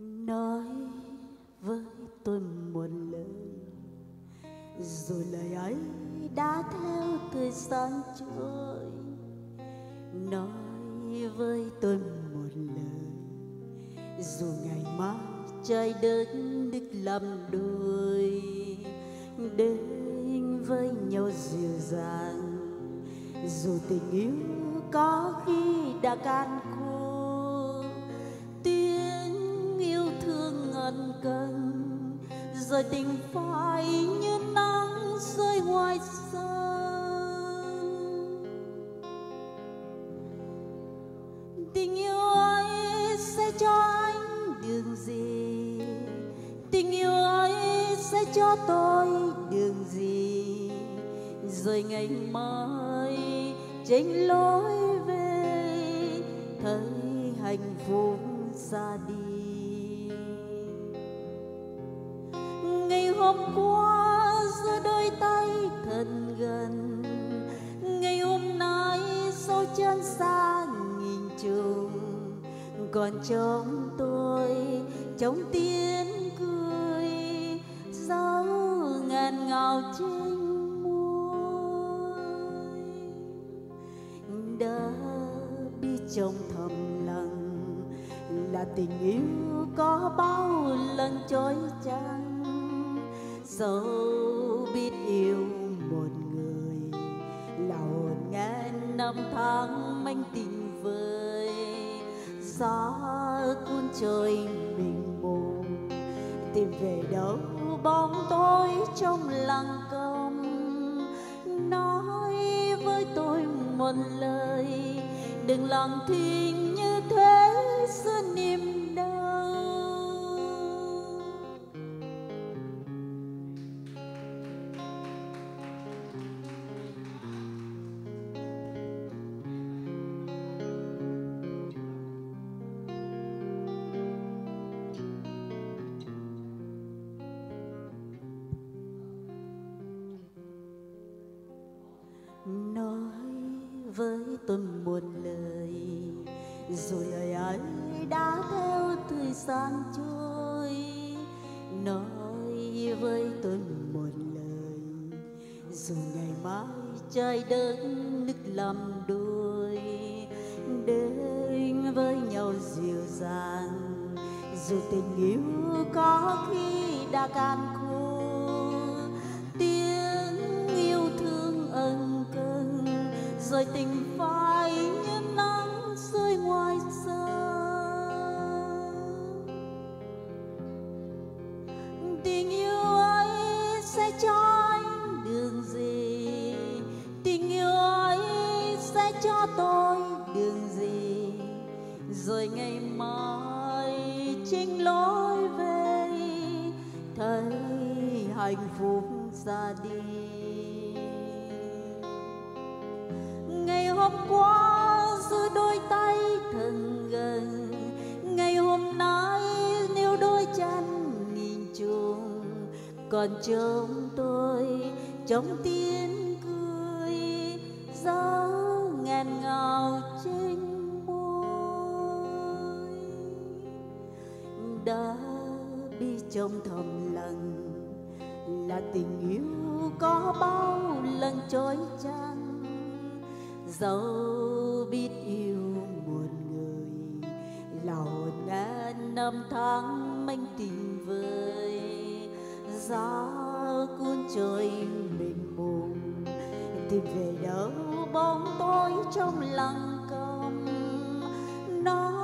nói với tôi một lời. Rồi lời ấy đã theo thời gian trôi, nói với tôi một lời. Dù ngày mai trái đất đức làm đôi, đến với nhau dịu dàng. Dù tình yêu có khi đã can rồi tình phai như nắng rơi ngoài sân. Tình yêu ấy sẽ cho anh đường gì? Tình yêu ấy sẽ cho tôi đường gì? Rồi ngày mai trên lối về, thấy hạnh phúc ra đi. Qua giữa đôi tay thân gần. Ngày hôm nay sau chân xa nghìn trùng, còn trong tôi trong tiếng cười dấu ngàn ngào trên môi. Đã đi trong thầm lặng là tình yêu có bao lần trôi trăng dẫu biết yêu một người. Là hồn ngàn năm tháng manh tình vơi, gió cuốn trời mình mùng tìm về đâu bóng tối trong làng công, nói với tôi một lời. Đừng lặng thinh như thế giữa niềm đau. Nói với tôi một lời. Rồi lời ấy đã theo thời gian trôi, nói với tôi một lời. Dù ngày mai trái đất nứt làm đôi, đến với nhau dịu dàng. Dù tình yêu có khi đã càng khô rồi tình phai như nắng rơi ngoài sân. Tình yêu ấy sẽ cho anh đường gì? Tình yêu ấy sẽ cho tôi đường gì? Rồi ngày mai chính lối về, thấy hạnh phúc ra đi. Ngày qua giữa đôi tay thân gần. Ngày hôm nay níu đôi chân nghìn trùng còn trong tôi trong tiếng cười gió ngàn ngào trên môi. Đã bi trong thầm lặng là tình yêu có bao lần trôi trăng dẫu biết yêu một người là hồn ngàn năm tháng manh tình vơi. Gió cuốn trôi mình mùng tìm về đâu bóng tối trong lặng câm nói